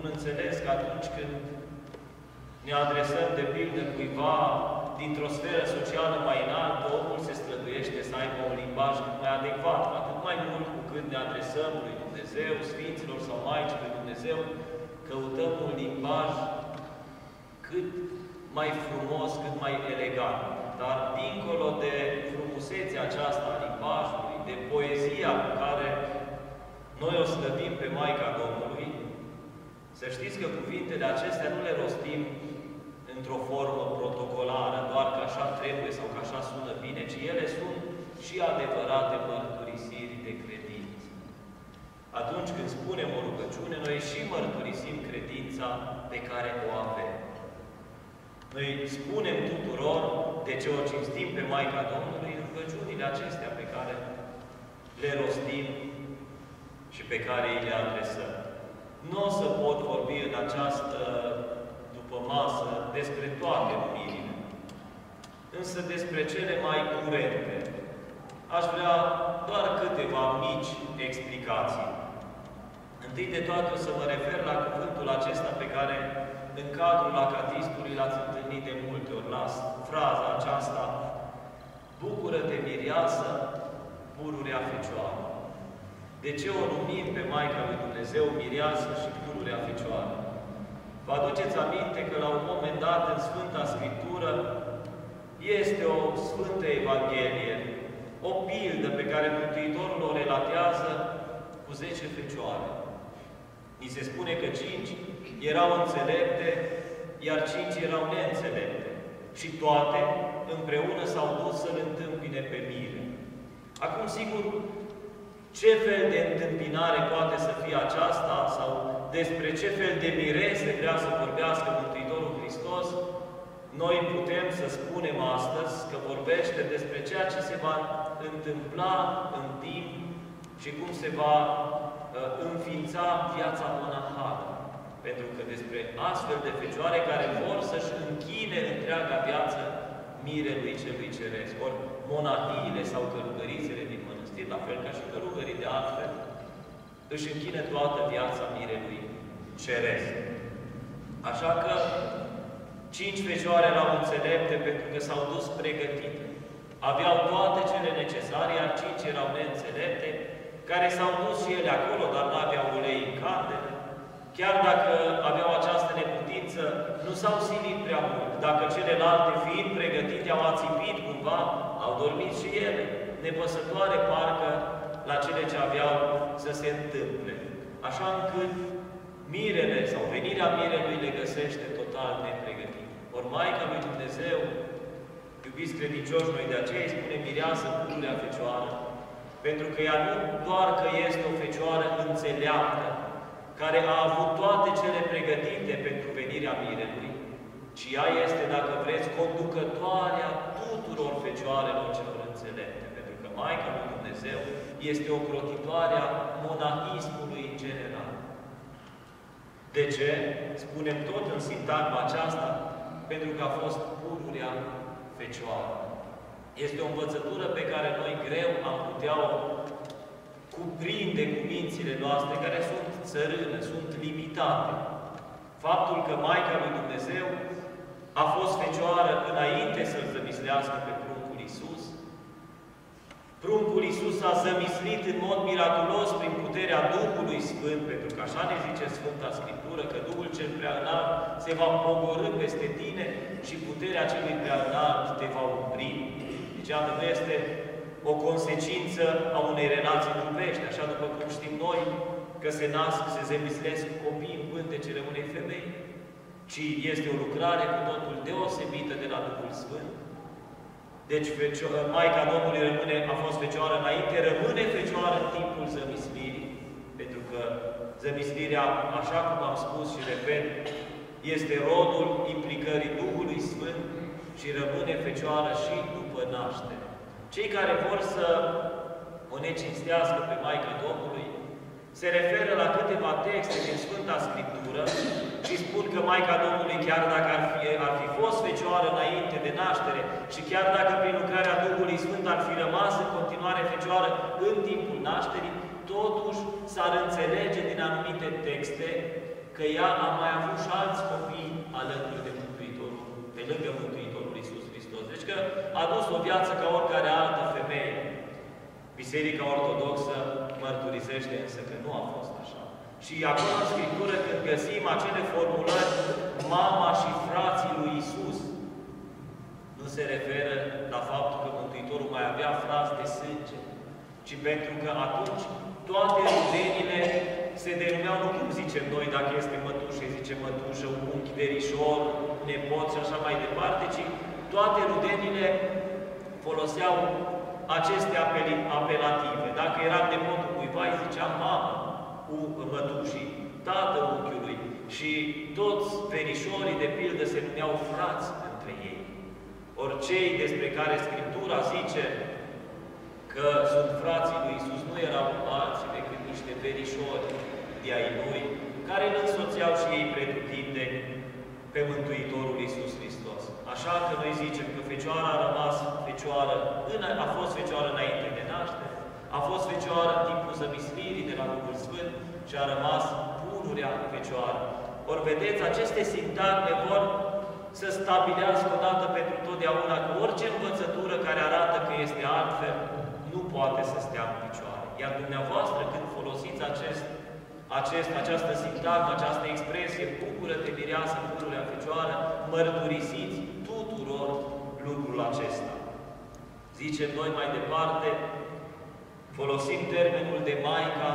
Un înțeles că atunci când ne adresăm de pildă cuiva dintr-o sferă socială mai înaltă, omul se străduiește să aibă un limbaj cât mai adecvat, atât mai mult cu cât ne adresăm lui Dumnezeu, Sfinților sau Maicii lui Dumnezeu, căutăm un limbaj cât mai frumos, cât mai elegant. Dar dincolo de frumusețea aceasta a limbajului, de poezia cu care noi o slăbim pe Maica Domnului, să știți că cuvintele acestea nu le rostim într-o formă protocolară, doar că așa trebuie sau că așa sună bine, ci ele sunt și adevărate mărturisiri de credință. Atunci când spunem o rugăciune, noi și mărturisim credința pe care o avem. Noi spunem tuturor de ce o cinstim pe Maica Domnului rugăciunile acestea pe care le rostim și pe care îi le adresăm. Nu o să pot vorbi în această după masă despre toate numirile, însă despre cele mai curente. Aș vrea doar câteva mici explicații. Întâi de toate o să mă refer la cuvântul acesta pe care în cadrul acatistului l-ați întâlnit de multe ori, la fraza aceasta Bucură-te, Miriasă, pururea Fecioară. De ce o numim pe Maica lui Dumnezeu Miriasă și pururea Fecioară? Vă aduceți aminte că la un moment dat în Sfânta Scriptură este o Sfântă Evanghelie, o pildă pe care Mântuitorul o relatează cu zece fecioare. Ni se spune că cinci erau înțelepte, iar cinci erau neînțelepte. Și toate împreună s-au dus să-L întâmpine pe mire. Acum, sigur, ce fel de întâmpinare poate să fie aceasta sau despre ce fel de mirese vrea să vorbească Mântuitorul Hristos, noi putem să spunem astăzi că vorbește despre ceea ce se va întâmpla în timp și cum se va uh, înființa viața monahală. Pentru că despre astfel de fecioare care vor să-și închine întreaga viață mirelui celui ceresc. Ori monahiile sau călugărițele din mănăstiri, la fel ca și călugării de altfel, își închină toată viața mirelui ceresc. Așa că cinci fecioare erau înțelepte pentru că s-au dus pregătite. Aveau toate cele necesare, iar cinci erau neînțelepte, care s-au dus și ele acolo, dar nu aveau ulei în candele. Chiar dacă aveau această neputință, nu s-au silit prea mult. Dacă celelalte, fiind pregătite, au ațipit cumva, au dormit și ele, nepăsătoare parcă la cele ce aveau să se întâmple. Așa încât mirele sau venirea mirelui le găsește total nepregătit. Ori Maica lui Dumnezeu, iubiți credincioși, noi de aceea îi spune mireasă pururea fecioară, pentru că ea nu doar că este o fecioară înțeleaptă, care a avut toate cele pregătite pentru venirea mirelui, ci ea este, dacă vreți, conducătoarea tuturor fecioarelor celor înțelepte, pentru că Maica lui Dumnezeu este o crotitoare a monahismului în general. De ce? Spunem tot în sintagma aceasta, pentru că a fost pururea Fecioară. Este o învățătură pe care noi greu am putea o cuprinde cu mințile noastre, care sunt țărâne, sunt limitate. Faptul că Maica lui Dumnezeu a fost Fecioară înainte să-L zămislească pe pruncul Iisus, Pruncul Iisus a zămislit în mod miraculos prin puterea Duhului Sfânt, pentru că așa ne zice Sfânta Scriptură, că Duhul cel prea înalt se va pogorâ peste tine și puterea celui prea înalt te va umbri. Deci, nu este o consecință a unei relații trupești, așa după cum știm noi, că se nasc, se zemislesc copii în pântecele unei femei, ci este o lucrare cu totul deosebită de la Duhul Sfânt. Deci Maica Domnului rămâne, a fost fecioară înainte, rămâne fecioară în timpul zămislirii, pentru că zămislirea, așa cum am spus și repet, este rodul implicării Duhului Sfânt și rămâne fecioară și după naștere. Cei care vor să o necinstească pe Maica Domnului se referă la câteva texte din Sfânta Scriptură și spun că Maica Domnului, chiar dacă ar fi, ar fi fost fecioară înainte de naștere și chiar dacă prin lucrarea Duhului Sfânt ar fi rămas în continuare fecioară în timpul nașterii, totuși s-ar înțelege din anumite texte că ea a mai avut și alți copii alături de Mântuitorul, pe lângă Mântuitorul Iisus Hristos. Deci că a dus o viață ca oricare altă femeie. Biserica Ortodoxă mărturisește însă că nu a fost așa. Și acolo în Scriptură, când găsim acele formulări, mama și frații lui Isus, nu se referă la faptul că Mântuitorul mai avea frați de sânge, ci pentru că atunci toate rudenile se denumeau, nu cum zicem noi, dacă este mătușă, zice mătușă, un unchi, verișor, nepot și așa mai departe, ci toate rudenile foloseau aceste apelative. Dacă era nepotul cuiva, îi zicea mamă, cu mătușii, tată unchiului și toți verișorii, de pildă, se numeau frați între ei. Ori cei despre care Scriptura zice că sunt frații lui Isus, nu erau alții decât niște verișori de ai lui, care îl însoțeau și ei pretutinde pe Mântuitorul Iisus Hristos. Așa că noi zicem că Fecioara a rămas Fecioară, a fost Fecioară înainte de naștere, a fost Fecioară în timpul zămislirii de la Duhul Sfânt și a rămas pururea Fecioară. Ori vedeți, aceste sintagme vor să stabilească odată pentru totdeauna că orice învățătură care arată că este altfel, nu poate să stea în picioare. Iar dumneavoastră, când folosiți acest acest, această sintagmă, această expresie, bucură-te, mireasă, pururea Fecioară, mărturisiți tuturor lucrul acesta. Zicem noi mai departe, folosim termenul de Maica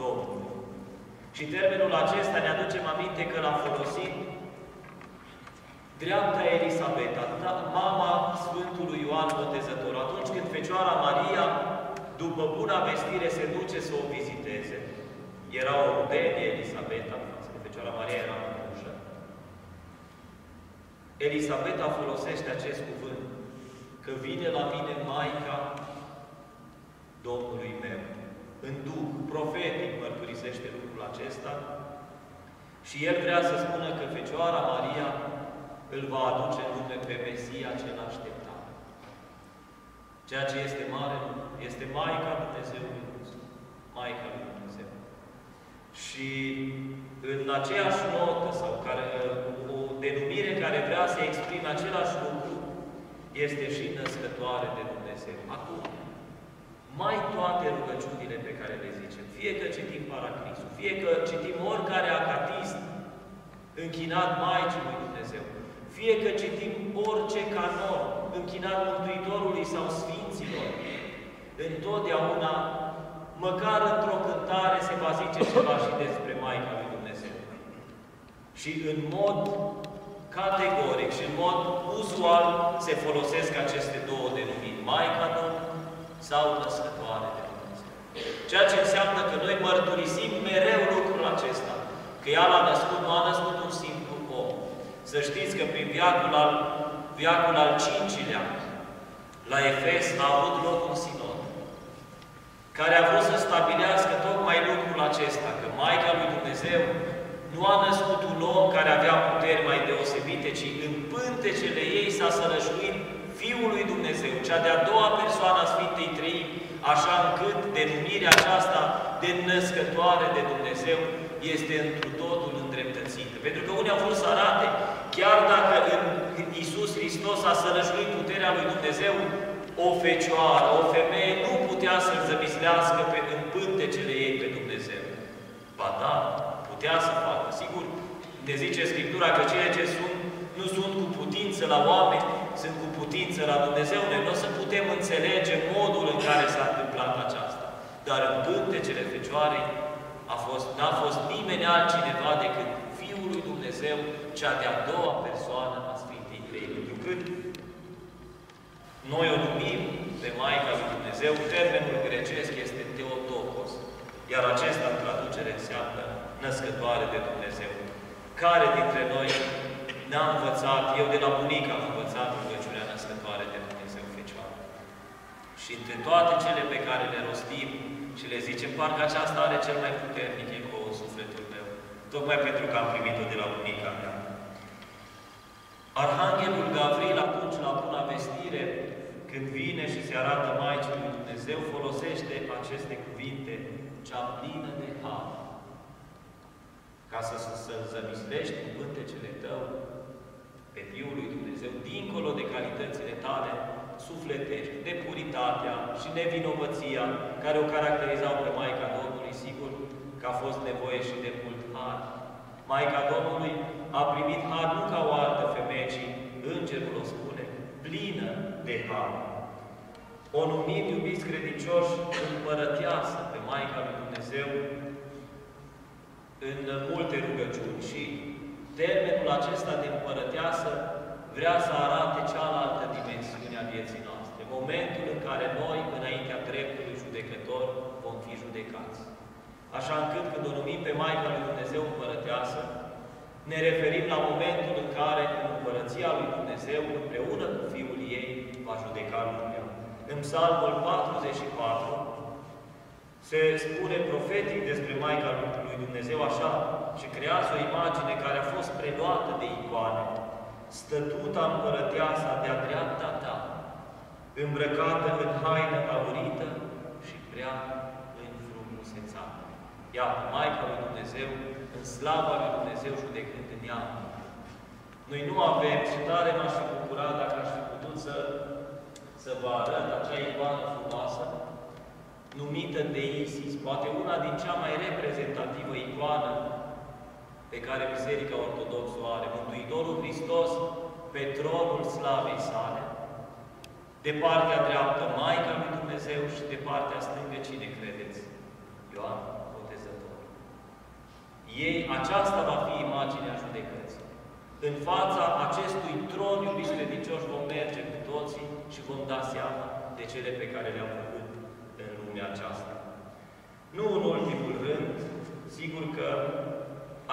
Domnului. Și termenul acesta ne aducem aminte că l-a folosit dreapta Elisabeta, da, mama Sfântului Ioan Botezător. Atunci când Fecioara Maria, după buna vestire, se duce să o viziteze, era o rudenie Elisabeta, față de Fecioara Maria era ușă. Elisabeta folosește acest cuvânt, că vine la mine Maica Domnului meu. În Duh, profetic mărturisește lucrul acesta și el vrea să spună că Fecioara Maria îl va aduce în lume pe Mesia cel așteptat. Ceea ce este mare este Maica Dumnezeului nostru, Maica lui Dumnezeu. Și în aceeași notă sau care, o denumire care vrea să exprime același lucru, este și născătoare de Dumnezeu. Acum, mai toate rugăciunile pe care le zicem, fie că citim Paracrisul, fie că citim oricare acatist închinat Maicii lui Dumnezeu, fie că citim orice canon închinat Mântuitorului sau Sfinților, întotdeauna, măcar într-o cântare, se va zice ceva și despre Maica lui Dumnezeu. Și în mod categoric și în mod uzual se folosesc aceste două denumiri, Maica Domnului sau Născătoare de Dumnezeu. Ceea ce înseamnă că noi mărturisim mereu lucrul acesta, că ea l-a născut, nu a născut un simplu om. Să știți că prin viacul al, viacul al cincilea, la Efes a avut loc un sinod, care a vrut să stabilească tocmai lucrul acesta, că Maica lui Dumnezeu nu a născut un om care avea puteri mai deosebite, ci în pântecele ei s-a sărășuit Fiul lui Dumnezeu, cea de-a doua persoană a Sfintei Trăi, așa încât denumirea aceasta de născătoare de Dumnezeu este întru totul îndreptățită. Pentru că unii au vrut să arate, chiar dacă în Iisus Hristos a sărășuit puterea lui Dumnezeu, o fecioară, o femeie nu putea să-L zămislească pe în pântecele ei pe Dumnezeu. Ba da, putea să facă. Sigur, ne zice Scriptura că cele ce sunt, nu sunt cu putință la oameni, sunt cu putință la Dumnezeu. Noi nu o să putem înțelege modul în care s-a întâmplat aceasta. Dar în pântecele Fecioarei a fost, n-a fost nimeni altcineva decât Fiul lui Dumnezeu, cea de-a doua persoană a Sfintei Trei. Întrucât noi o numim pe Maica lui Dumnezeu, termenul grecesc este Teotokos, iar acesta în traducere înseamnă născătoare de Dumnezeu. Care dintre noi n-a învățat, eu de la bunica am învățat rugăciunea născătoare de Dumnezeu Fecioară. Și între toate cele pe care le rostim și le zicem, parcă aceasta are cel mai puternic eco în sufletul meu, tocmai pentru că am primit-o de la bunica mea. Arhanghelul Gavril atunci la buna vestire, când vine și se arată Maicii lui Dumnezeu, folosește aceste cuvinte, cea plină de har, ca să, să, să zămislești cu pântecele tău pe Fiul lui Dumnezeu, dincolo de calitățile tale sufletești, de puritatea și nevinovăția care o caracterizau pe Maica Domnului, sigur că a fost nevoie și de mult har. Maica Domnului a primit har nu ca o altă femeie, ci Îngerul o spune, plină de har. O numim, iubiți credincioși, împărăteasă pe Maica lui Dumnezeu în multe rugăciuni și termenul acesta de împărăteasă vrea să arate cealaltă dimensiune a vieții noastre. Momentul în care noi, înaintea dreptului judecător, vom fi judecați. Așa încât când o numim pe Maica lui Dumnezeu împărăteasă, ne referim la momentul în care în împărăția lui Dumnezeu, împreună cu Fiul ei, va judeca lumea. În Psalmul 44 se spune profetic despre Maica lui Dumnezeu așa și creează o imagine care a fost preluată de icoane. Stătuta împărăteasa de-a dreapta ta, îmbrăcată în haină aurită și prea înfrumusețată. Iată, Maica lui Dumnezeu, în slava lui Dumnezeu judecând în ea. Noi nu avem, și tare m-aș fi bucurat dacă aș fi putut să, să vă arăt acea icoană frumoasă, numită de Isis, poate una din cea mai reprezentativă icoană pe care Biserica Ortodoxă o are, Mântuitorul Hristos pe tronul slavei sale, de partea dreaptă Maica lui Dumnezeu și de partea stângă cine credeți? Ioan Botezător. Ei, aceasta va fi imaginea judecății. În fața acestui tron, iubiți credincioși, vom merge cu toții și vom da seama de cele pe care le-am făcut în lumea aceasta. Nu în ultimul rând, sigur că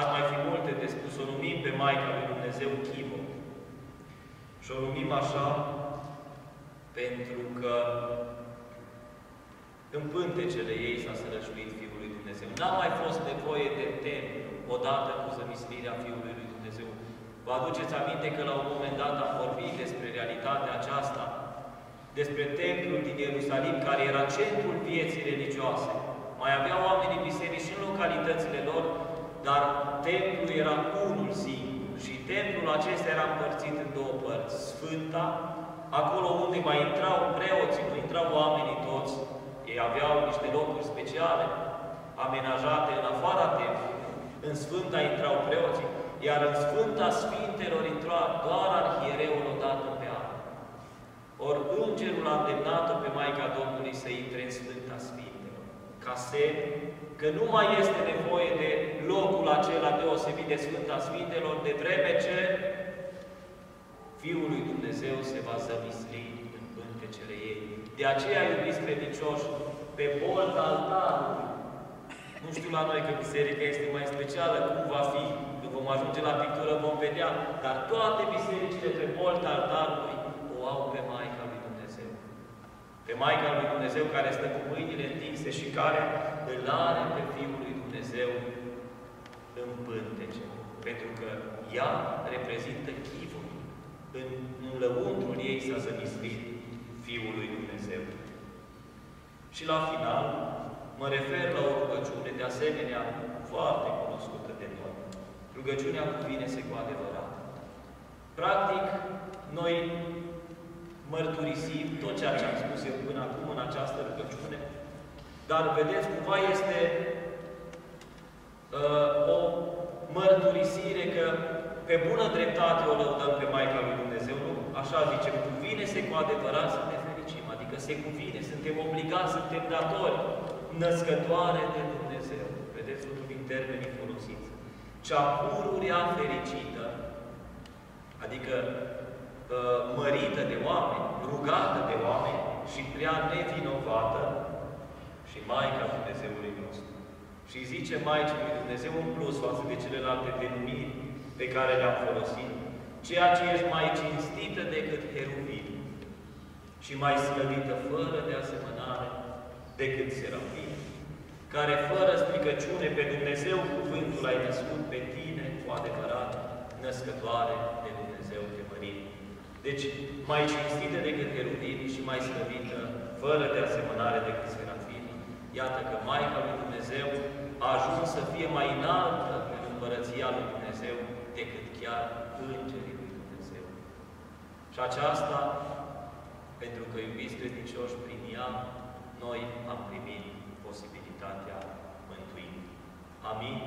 ar mai fi multe de spus, o numim pe Maica lui Dumnezeu Chivo. Și o numim așa pentru că în pântecele ei s-a sărășuit Fiul lui Dumnezeu. N-a mai fost nevoie de templu odată cu zămislirea Fiului lui Dumnezeu. Vă aduceți aminte că la un moment dat am vorbit despre realitatea aceasta, despre templul din Ierusalim, care era centrul vieții religioase. Mai aveau oameni în biserici și în localitățile lor, dar templul era unul singur și templul acesta era împărțit în două părți. Sfânta, acolo unde mai intrau preoții, nu intrau oamenii toți, ei aveau niște locuri speciale, amenajate în afara templului. În Sfânta intrau preoții, iar în Sfânta Sfintelor intra doar arhiereul odată pe an. Ori Îngerul a îndemnat-o pe Maica Domnului să intre în Sfânta Sfintelor, ca semn că nu mai este nevoie de locul acela deosebit de Sfânta Sfintelor, de vreme ce Fiul lui Dumnezeu se va zămisli în pântecele ei. De aceea, iubiți credincioși, pe bolta altarului, nu știu la noi că biserica este mai specială, cum va fi, când vom ajunge la pictură vom vedea, dar toate bisericile pe bolta altarului o au pe Maica lui Dumnezeu. Pe Maica lui Dumnezeu care stă cu mâinile întinse și care îl are pe Fiul lui Dumnezeu în pântece. Pentru că ea reprezintă chivul. În, în lăuntrul ei s-a zămislit Fiul lui Dumnezeu. Și la final, mă refer la o rugăciune de asemenea foarte cunoscută de noi. Rugăciunea cuvine-se cu adevărat. Practic, noi mărturisim tot ceea ce am spus eu până acum în această rugăciune, dar vedeți, cumva este uh, o mărturisire că pe bună dreptate o lăudăm pe Maica lui Dumnezeu, nu? Așa zicem, cuvine-se cu adevărat să ne fericim, adică că se cuvine, suntem obligați, suntem datori, născătoare de Dumnezeu. Vedeți unul din termenii folosiți. Cea pururea fericită, adică uh, mărită de oameni, rugată de oameni și prea nevinovată și Maica Dumnezeului nostru. Și zice Maicii lui Dumnezeu în plus față de celelalte denumiri pe care le-am folosit, ceea ce ești mai cinstită decât heruvim și mai slăvită fără de asemănare decât serafim, care fără stricăciune pe Dumnezeu cuvântul ai născut pe tine cu adevărat născătoare de Dumnezeu te mărit. Deci, mai cinstită decât heruvim și mai slăvită, fără de asemănare decât serafim. Iată că Maica lui Dumnezeu a ajuns să fie mai înaltă în Împărăția lui Dumnezeu decât chiar Îngerii lui Dumnezeu. Și aceasta, pentru că iubiți credincioși prin ea, noi am primit posibilitatea mântuirii. Amin.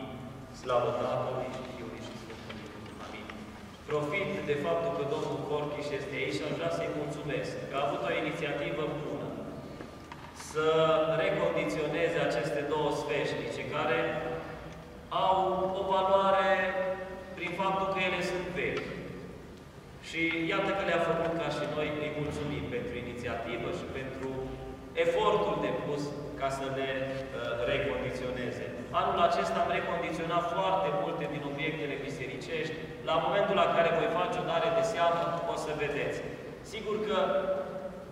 Slavă Tatălui și Fiului și Sfântului. Amin. Profit de faptul că Domnul Corchiș este aici și aș vrea să-i mulțumesc că a avut o inițiativă bună să recondiționeze aceste două sfeșnice care au o valoare prin faptul că ele sunt vechi. Și iată că le-a făcut ca și noi, îi mulțumim pentru inițiativă și pentru efortul depus ca să le uh, recondiționeze. Anul acesta am recondiționat foarte multe din obiectele bisericești. La momentul la care voi face o dare de seamă, o să vedeți. Sigur că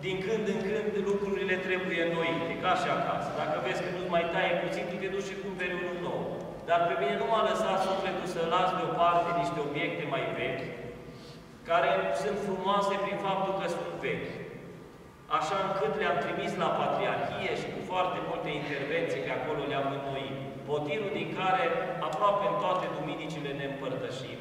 din când în când lucrurile trebuie noi, ca și acasă. Dacă vezi că nu-ți mai taie puțin, te duci și cumperi unul nou. Dar pe mine nu m-a lăsat sufletul să las deoparte niște obiecte mai vechi, care sunt frumoase prin faptul că sunt vechi. Așa încât le-am trimis la Patriarhie și cu foarte multe intervenții pe acolo le-am înnoit. Potirul din care aproape în toate duminicile ne împărtășim.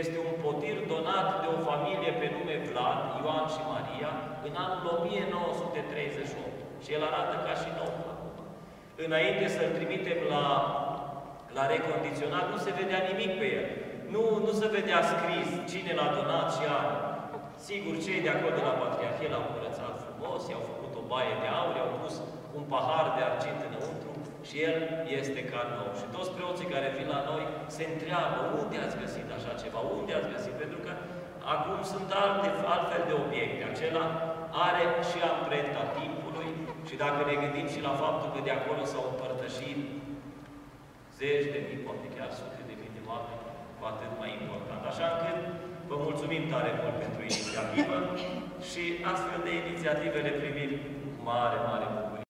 Este un potir donat de o familie pe nume Vlad, Ioan și Maria, în anul 1938. Și el arată ca și nou Înainte să-l trimitem la, la recondiționat, nu se vedea nimic pe el. Nu, nu se vedea scris cine l-a donat și a. Sigur, cei de acolo de la Patriarhie l-au curățat frumos, i-au făcut o baie de aur, i-au pus un pahar de argint înăuntru și el este ca nou. Și toți preoții care vin la noi se întreabă unde ați găsit așa ceva, unde ați găsit, pentru că acum sunt alte, altfel de obiecte. Acela are și amprenta timpului și dacă ne gândim și la faptul că de acolo s-au împărtășit zeci de mii, poate chiar sute de mii de oameni, cu atât mai important. Așa încât vă mulțumim tare mult pentru inițiativă și astfel de inițiative le primim mare, mare bucurie.